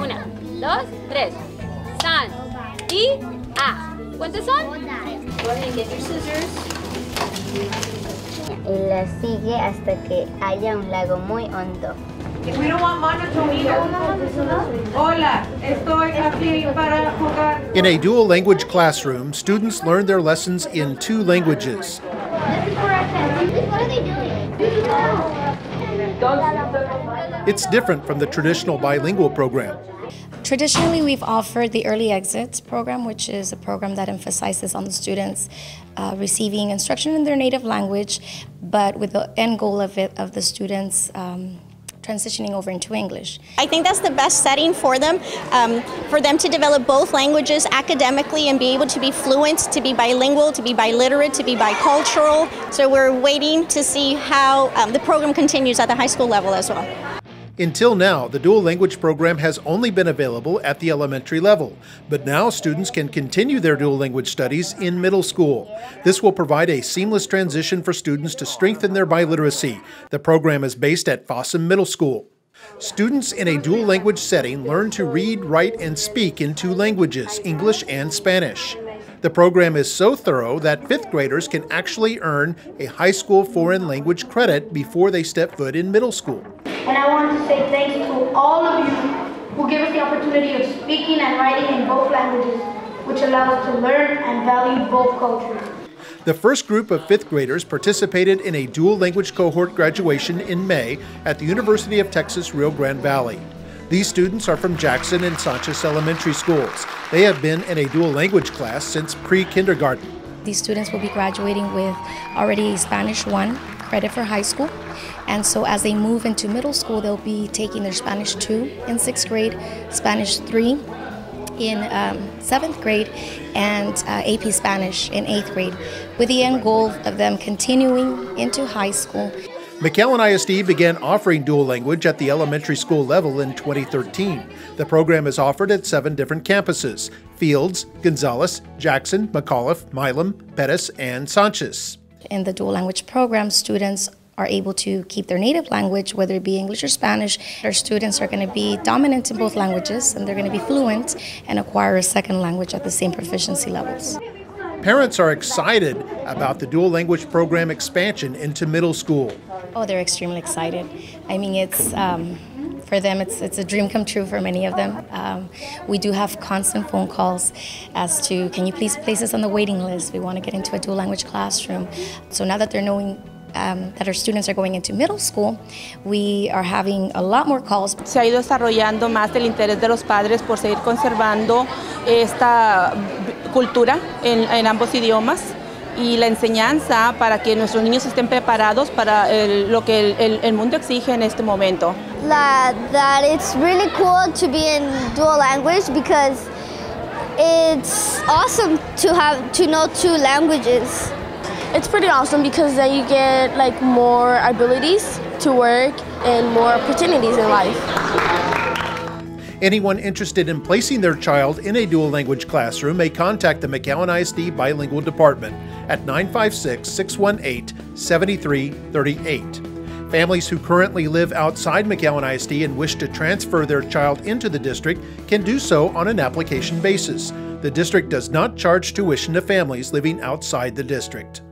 Una, dos, tres. San, y, a. ¿Cuántos son? Go ahead and get your scissors. Y la sigue hasta que haya un lago muy hondo. We don't want monotone Hola, estoy aquí para jugar. In a dual language classroom, students learn their lessons in two languages. What are they doing? It's different from the traditional bilingual program. Traditionally, we've offered the Early Exit program, which is a program that emphasizes on the students uh, receiving instruction in their native language, but with the end goal of it of the students um, transitioning over into English. I think that's the best setting for them, um, for them to develop both languages academically and be able to be fluent, to be bilingual, to be biliterate, to be bicultural. So we're waiting to see how um, the program continues at the high school level as well. Until now, the dual language program has only been available at the elementary level, but now students can continue their dual language studies in middle school. This will provide a seamless transition for students to strengthen their biliteracy. The program is based at Fossum Middle School. Students in a dual language setting learn to read, write, and speak in two languages, English and Spanish. The program is so thorough that fifth graders can actually earn a high school foreign language credit before they step foot in middle school. And I want to say thanks to all of you who give us the opportunity of speaking and writing in both languages, which allows us to learn and value both cultures. The first group of fifth graders participated in a dual language cohort graduation in May at the University of Texas Rio Grande Valley. These students are from Jackson and Sanchez elementary schools. They have been in a dual language class since pre kindergarten. These students will be graduating with already Spanish 1 credit for high school. And so as they move into middle school, they'll be taking their Spanish 2 in sixth grade, Spanish 3 in um, seventh grade, and uh, AP Spanish in eighth grade, with the end goal of them continuing into high school. McAllen ISD began offering dual language at the elementary school level in 2013. The program is offered at seven different campuses Fields, Gonzalez, Jackson, McAuliffe, Milam, Perez, and Sanchez. In the dual language program, students are able to keep their native language, whether it be English or Spanish. Our students are going to be dominant in both languages and they're going to be fluent and acquire a second language at the same proficiency levels. Parents are excited about the dual language program expansion into middle school. Oh, they're extremely excited. I mean, it's. Um, for them, it's, it's a dream come true for many of them. Um, we do have constant phone calls as to, can you please place us on the waiting list? We want to get into a dual language classroom. So now that they're knowing um, that our students are going into middle school, we are having a lot more calls. Se ha ido desarrollando más el interés de los padres por seguir conservando esta cultura en, en ambos idiomas y la enseñanza para que nuestros niños estén preparados para el, lo que el, el, mundo exige en este momento. That, that it's really cool to be in dual language because it's awesome to have to know two languages. It's pretty awesome because then you get like more abilities to work and more opportunities in life. Anyone interested in placing their child in a dual language classroom may contact the McAllen ISD Bilingual Department at 956 618 7338. Families who currently live outside McAllen ISD and wish to transfer their child into the district can do so on an application basis. The district does not charge tuition to families living outside the district.